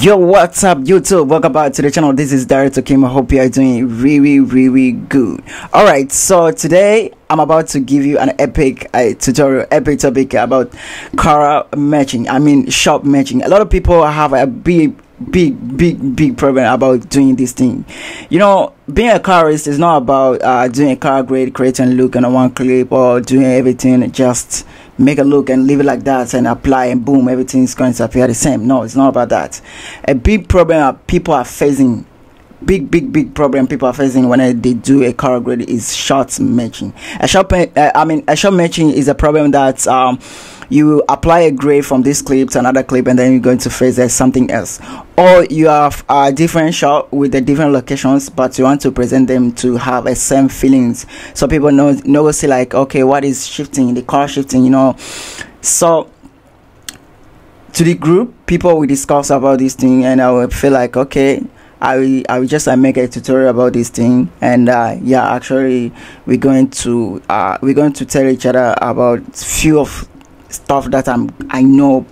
Yo, what's up, YouTube? Welcome back to the channel. This is Director Qim. I hope you are doing really, really good. All right, so today I'm about to give you an epic uh, tutorial, epic topic about car matching. I mean, shot matching. A lot of people have a big big big big problem about doing this thing you know being a colorist is not about uh, doing a car grade creating look on one clip or doing everything just make a look and leave it like that and apply and boom everything's going to appear the same. No it's not about that. A big problem that people are facing big big big problem people are facing when they do a color grade is shot matching. A shot uh, i mean a shot matching is a problem that um you apply a grade from this clip to another clip and then you're going to face as something else. Or you have a different shot with the different locations but you want to present them to have a same feelings. So people know know see like okay what is shifting the car shifting you know. So to the group people will discuss about this thing and i will feel like okay I will, I will just uh, make a tutorial about this thing. And uh, yeah actually we're going to uh, we're going to tell each other about few of stuff that I'm I know.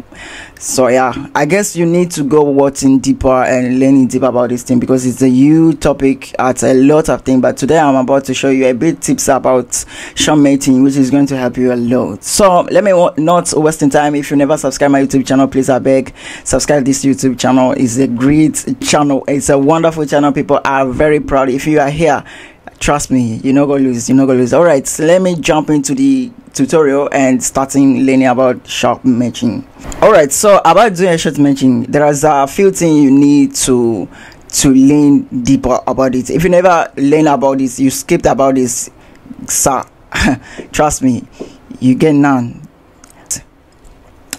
So yeah, I guess you need to go watching deeper and learning deeper about this thing because it's a huge topic at a lot of things. But today I'm about to show you a bit tips about shot matching, which is going to help you a lot. So let me not wasting time. If you never subscribe my YouTube channel, please I beg subscribe this YouTube channel. It's a great channel. It's a wonderful channel. People are very proud. If you are here trust me you're not gonna lose you're not gonna lose. All right so let me jump into the tutorial and starting learning about shot matching. All right so about doing shot matching there is a few things you need to to learn deeper about it. If you never learn about this you skipped about this sir. Trust me you get none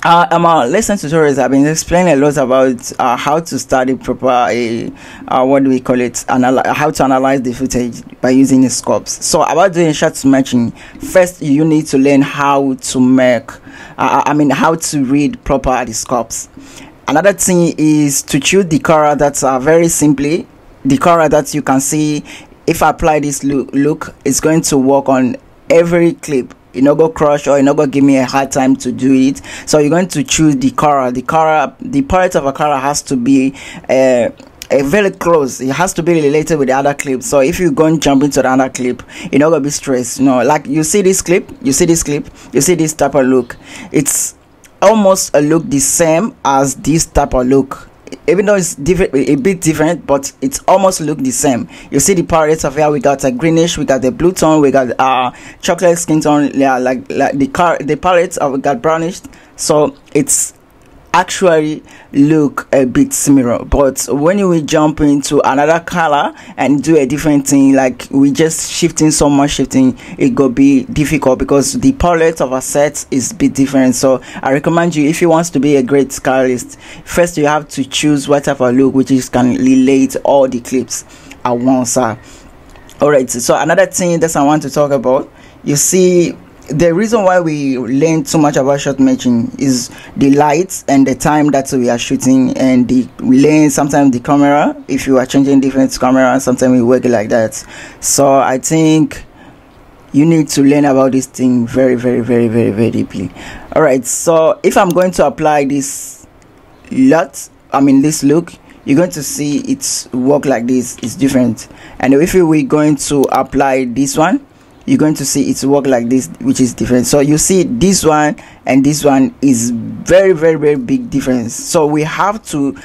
uh, um, uh, lesson tutorials. I've been explaining a lot about uh, how to study proper a uh, what do we call it? Anal- how to analyze the footage by using the scopes. So about doing shot matching first you need to learn how to make uh, I mean how to read proper the scopes. Another thing is to choose the color that's uh, very simply the color that you can see if I apply this look look it's going to work on every clip you know go crush or you know go give me a hard time to do it. So you're going to choose the color the color the part of a color has to be uh, a very close. It has to be related with the other clip. So if you go and jump into the other clip you're not gonna be stressed. You know like you see this clip you see this clip you see this type of look. It's almost a look the same as this type of look even though it's different a bit different but it's almost look the same. You see the palettes of here we got a greenish we got the blue tone we got uh chocolate skin tone yeah like like the car the palettes of we got brownish. So it's actually look a bit similar. But when you jump into another color and do a different thing like we just shifting so much shifting it could be difficult because the palette of a set is a bit different. So i recommend you if you want to be a great stylist first you have to choose what type of look which is can relate all the clips at once all right so another thing that i want to talk about you see the reason why we learn so much about shot matching is the lights and the time that we are shooting and the learn sometimes the camera. If you are changing different camera sometimes we work like that. So i think you need to learn about this thing very very very very very deeply. All right so if i'm going to apply this LUT i mean this look you're going to see it's work like this it's different. And if we're going to apply this one you're going to see it's work like this which is different. So you see this one and this one is very very very big difference. So we have to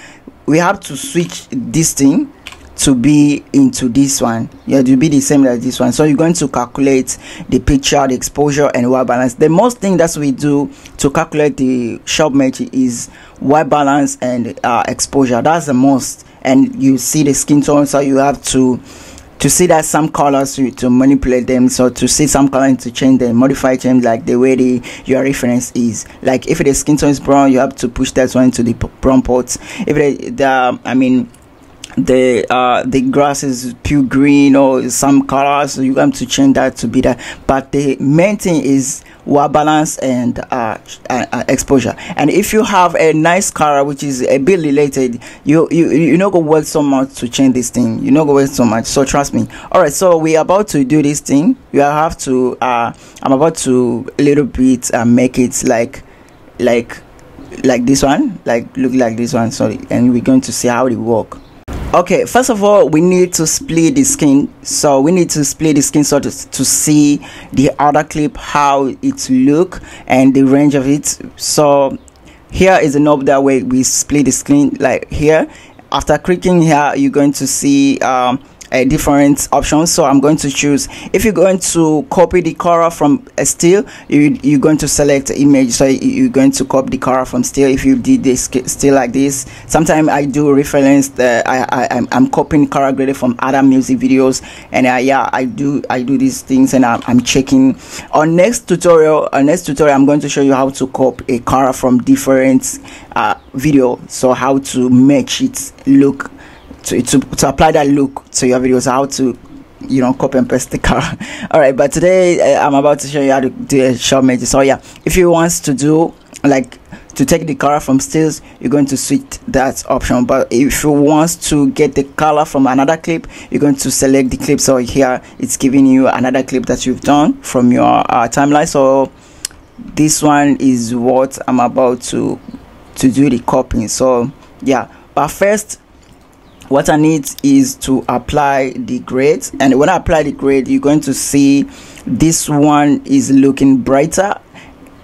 we have to switch this thing to be into this one. Yeah to be the same as this one. So you're going to calculate the picture the exposure and white balance. The most thing that we do to calculate the shot match is white balance and uh, exposure. That's the most. And you see the skin tone so you have to to see that some colors to, to manipulate them so to see some color to change them modify them like the way the your reference is. Like if the skin tone is brown you have to push that one to the brown if the, the i mean the uh the grass is pure green or some colors so you have to change that to be that. But the main thing is white balance and uh, uh, exposure. And if you have a nice car which is a bit related you you you not gonna work so much to change this thing. You not gonna work so much. So trust me. All right so we're about to do this thing. You have to uh i'm about to a little bit uh, make it like like like this one. Like look like this one sorry. And we're going to see how it work okay first of all we need to split the skin. So we need to split the skin so to, to see the other clip how it look and the range of it. So here is a knob that way we split the skin like here. After clicking here you're going to see um, a different options. So i'm going to choose if you're going to copy the color from a still you, you're going to select image so you're going to copy the color from still if you did this still like this sometimes i do reference that i i i'm copying color graded from other music videos and uh, yeah i do i do these things and i'm, I'm checking. On next tutorial on next tutorial i'm going to show you how to copy a color from different uh, video. So how to match it look to, to, to apply that look to your videos how to you know copy and paste the car. All right but today uh, i'm about to show you how to do a shot matching so yeah if you want to do like to take the color from stills you're going to switch that option. But if you want to get the color from another clip you're going to select the clip. So here it's giving you another clip that you've done from your uh, timeline. So this one is what i'm about to to do the copying. So yeah but first what I need is to apply the grade and when I apply the grade you're going to see this one is looking brighter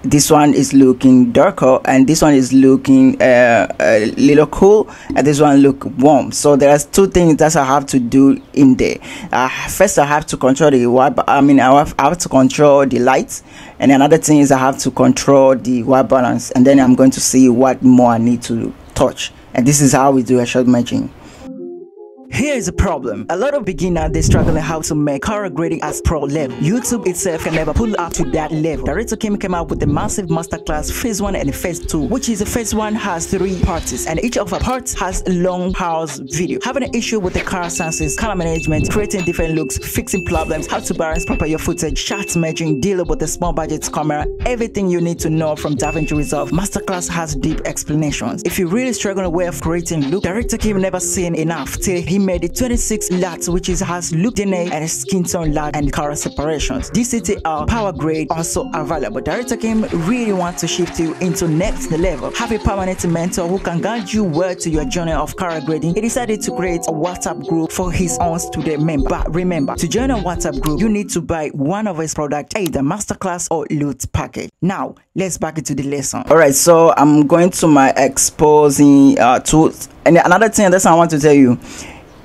this one is looking darker and this one is looking uh, a little cool and this one look warm. So there's two things that i have to do in there. Uh, first i have to control the white i mean I have, I have to control the light and another thing is i have to control the white balance. And then i'm going to see what more i need to touch. And this is how we do a shot matching here is a problem. A lot of beginners they struggle how to make color grading as pro level. YouTube itself can never pull up to that level. Director Qim came out with the massive masterclass phase 1 and phase 2, which is the phase 1 has three parts and each of the parts has long pause video. Having an issue with the color senses, color management, creating different looks, fixing problems, how to balance proper your footage, shot matching, dealing with the small budget camera, everything you need to know from DaVinci Resolve. Masterclass has deep explanations. If you're really struggling with of creating look, Director Qim never seen enough till he made the 26 LUTs which is has look DNA and skin tone LUT and color separations. DCTR power grade also available. Director Qim really wants to shift you into next level. Have a permanent mentor who can guide you well to your journey of color grading. He decided to create a WhatsApp group for his own student member. But remember, to join a WhatsApp group, you need to buy one of his products, either masterclass or LUT package. Now, let's back into the lesson. Alright, so I'm going to my exposing uh, tools. And another thing that's I want to tell you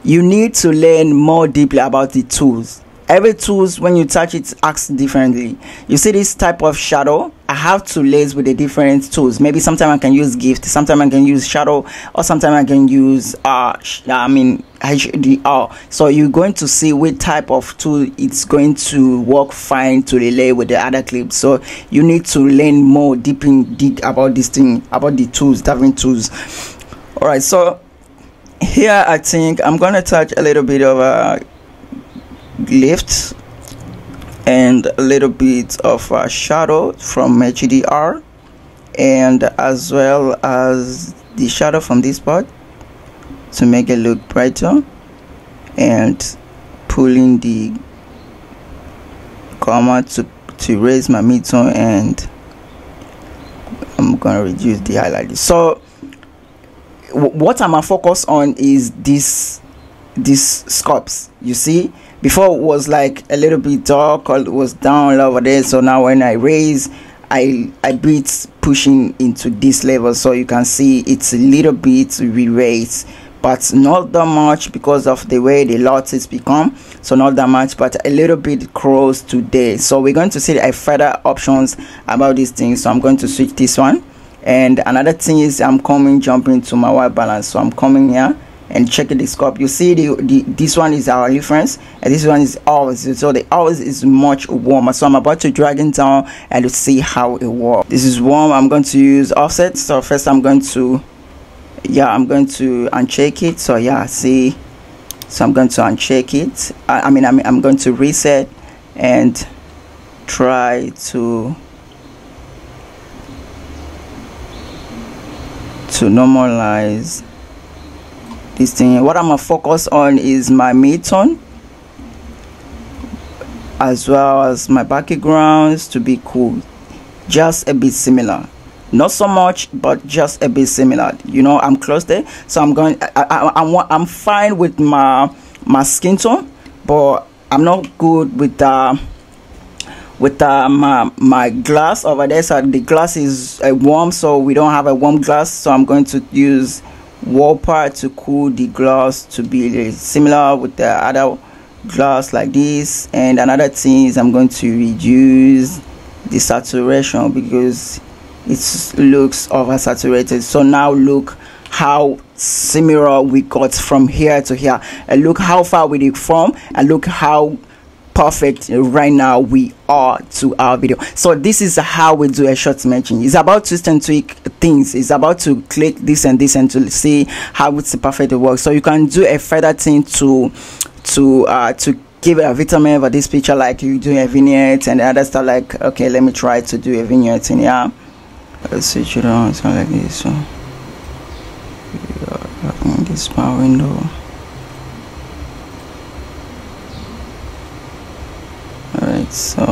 you need to learn more deeply about the tools. Every tools when you touch it acts differently. You see this type of shadow? I have to lace with the different tools. Maybe sometimes i can use gift sometimes i can use shadow or sometimes i can use uh i mean hdr so you're going to see which type of tool it's going to work fine to relay with the other clips so you need to learn more deep in deep about this thing about the tools different tools. All right so here I think I'm gonna touch a little bit of a lift and a little bit of a shadow from HDR and as well as the shadow from this part to make it look brighter and pulling the gamma to to raise my midtone and I'm gonna reduce the highlight so what I'm focus on is this these scopes you see? Before was like a little bit dark or it was down over there. So now when I raise I I beat pushing into this level. So you can see it's a little bit re-raised but not that much because of the way the LUT is become. So not that much but a little bit close today so we're going to see a further options about these things so I'm going to switch this one and another thing is i'm coming jumping to my white balance. So i'm coming here and checking the scope. You see the, the this one is our reference and this one is ours. So the ours is much warmer. So i'm about to drag it down and see how it works. This is warm. I'm going to use offset. So first i'm going to yeah i'm going to uncheck it. So yeah see? So i'm going to uncheck it. I, I mean I'm, I'm going to reset and try to to normalize this thing. What i'm gonna focus on is my mid-tone as well as my backgrounds to be cool. Just a bit similar. Not so much but just a bit similar. You know i'm close there so i'm going I, I, I'm, I'm fine with my my skin tone but i'm not good with uh with uh, my, my glass over there. So the glass is uh, warm so we don't have a warm glass. So i'm going to use water to cool the glass to be similar with the other glass like this. And another thing is i'm going to reduce the saturation because it looks oversaturated. So now look how similar we got from here to here. And look how far we did from and look how perfect right now we are to our video. So this is how we do a short matching it's about twist and tweak things. It's about to click this and this and to see how it's perfect work. So you can do a further thing to to uh to give a vitamin for this picture like you do a vignette and other stuff like okay let me try to do a vignette in here. Let's switch it on something like this so this power window so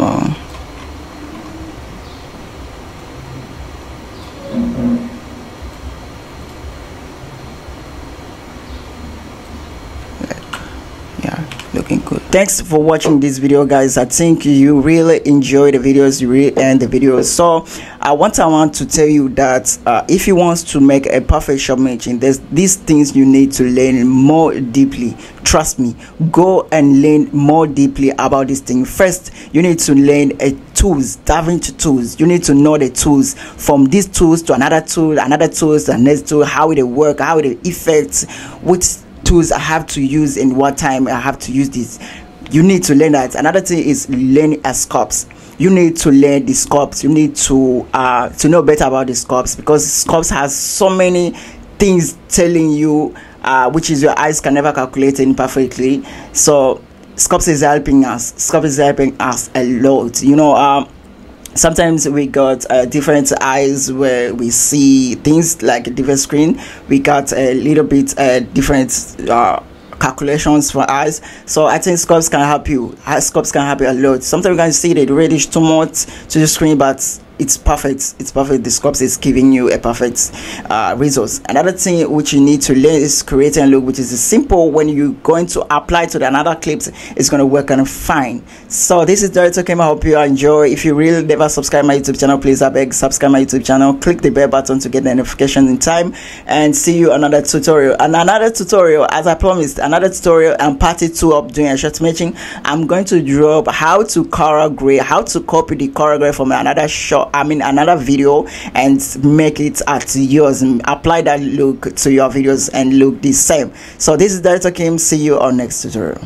looking good thanks for watching this video guys. I think you really enjoy the videos you really and the videos. So i want i want to tell you that uh, if you want to make a perfect shot matching there's these things you need to learn more deeply. Trust me go and learn more deeply about this thing. First you need to learn a tools dive into tools. You need to know the tools. From these tools to another tool another tools and next tool how they work how they affect which tools I have to use in what time I have to use this. You need to learn that. Another thing is learn a scopes. You need to learn the scopes. You need to uh, to know better about the scopes because scopes has so many things telling you uh, which is your eyes can never calculate it perfectly. So scopes is helping us. Scopes is helping us a lot. You know. Um, sometimes we got uh, different eyes where we see things like a different screen we got a little bit uh, different uh, calculations for eyes so i think scopes can help you. Scopes can help you a lot. Sometimes you can see the reddish too much to the screen but it's perfect. It's perfect. The scopes is giving you a perfect uh, another thing which you need to learn is creating a look which is simple. When you're going to apply to the another clips it's going to work of fine. So this is Director Qim. I hope you enjoy. If you really never subscribe my YouTube channel please I beg subscribe my YouTube channel. Click the bell button to get the notification in time and see you another tutorial. And another tutorial as I promised another tutorial and party two of doing a short matching. I'm going to drop how to choreograph how to copy the choreograph from another shot I mean another video and make it at yours. Apply that look to your videos and look the same. So this is Director Qim. See you on next tutorial